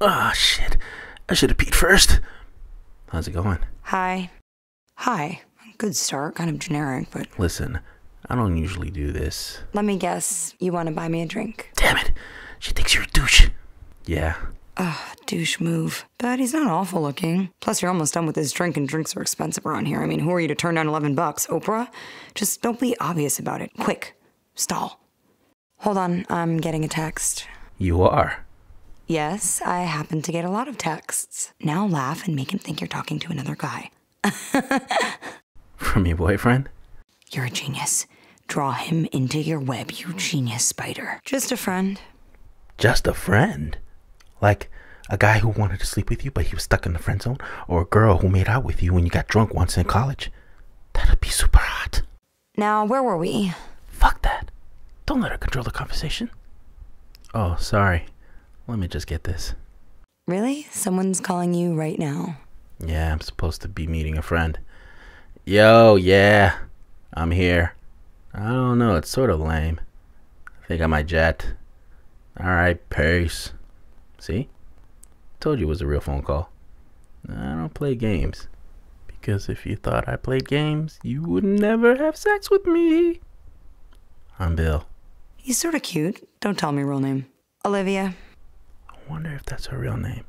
Ah, shit. I should have peed first. How's it going? Hi. Hi. Good start. Kind of generic, but Listen, I don't usually do this. let me guess. You want to buy me a drink? Damn it. She thinks you're a douche. Yeah. Ugh, douche move. But he's not awful looking. Plus, you're almost done with this drink, and drinks are expensive around here. I mean, who are you to turn down 11 bucks? Oprah? Just don't be obvious about it. Quick. Stall. Hold on. I'm getting a text. You are. Yes, I happen to get a lot of texts. Now laugh and make him think you're talking to another guy. From your boyfriend? You're a genius. Draw him into your web, you genius spider. Just a friend. Just a friend? Like a guy who wanted to sleep with you, but he was stuck in the friend zone? Or a girl who made out with you when you got drunk once in college? That'd be super hot. Now, where were we? Fuck that. Don't let her control the conversation. Oh, sorry. Let me just get this. Really? Someone's calling you right now. Yeah, I'm supposed to be meeting a friend. Yo, yeah. I'm here. I don't know, it's sort of lame. I think I might jet. Alright, peace. See? Told you it was a real phone call. I don't play games. Because if you thought I played games, you would never have sex with me. I'm Bill. He's sort of cute. Don't tell me real name. Olivia. Wonder if that's her real name.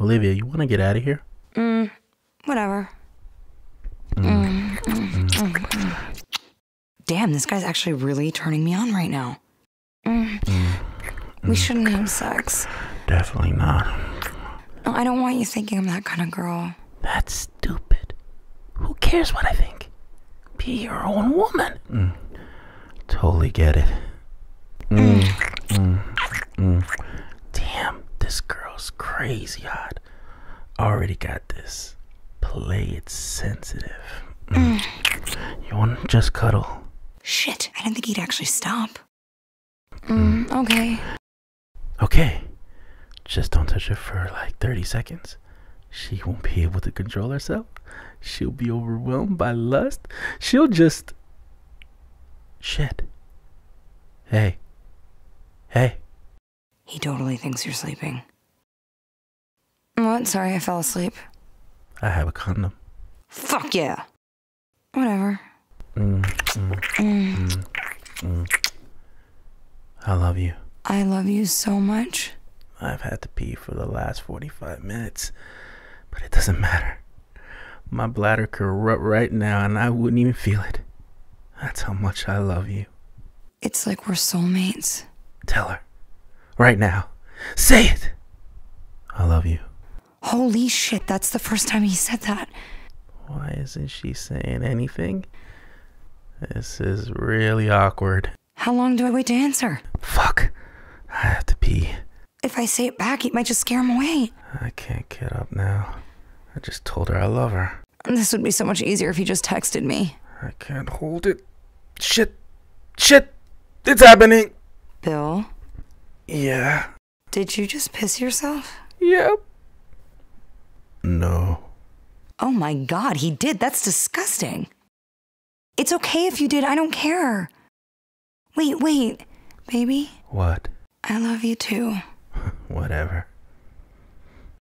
Olivia, you want to get out of here? Mm, whatever. Mm. Damn, this guy's actually really turning me on right now. Mm. We shouldn't have sex. Definitely not. No, I don't want you thinking I'm that kind of girl. That's stupid. Who cares what I think? Be your own woman. Mm. Totally get it. Mm, mm, mm. Damn, this girl's crazy hot. Already got this. Play it sensitive. Mm. You want to just cuddle? Shit, I didn't think he'd actually stop. Mm, okay. Okay. Just don't touch her for like 30 seconds. She won't be able to control herself. She'll be overwhelmed by lust. She'll just. Shit. Hey. Hey. He totally thinks you're sleeping. What? Sorry, I fell asleep. I have a condom. Fuck yeah. Whatever. Mm, mm, mm, mm. I love you. I love you so much. I've had to pee for the last 45 minutes, but it doesn't matter. My bladder could erupt right now and I wouldn't even feel it. That's how much I love you. It's like we're soulmates. Tell her. Right now. Say it. I love you. Holy shit, that's the first time he said that. Why isn't she saying anything? This is really awkward. How long do I wait to answer? Fuck. I have to pee. If I say it back, it might just scare him away. I can't get up now. I just told her I love her. This would be so much easier if he just texted me. I can't hold it. Shit. Shit. It's happening. Bill, Yeah. did you just piss yourself? Yep. No. Oh my god, he did. That's disgusting. It's okay if you did. I don't care. Wait, wait. Baby, What? I love you too. Whatever.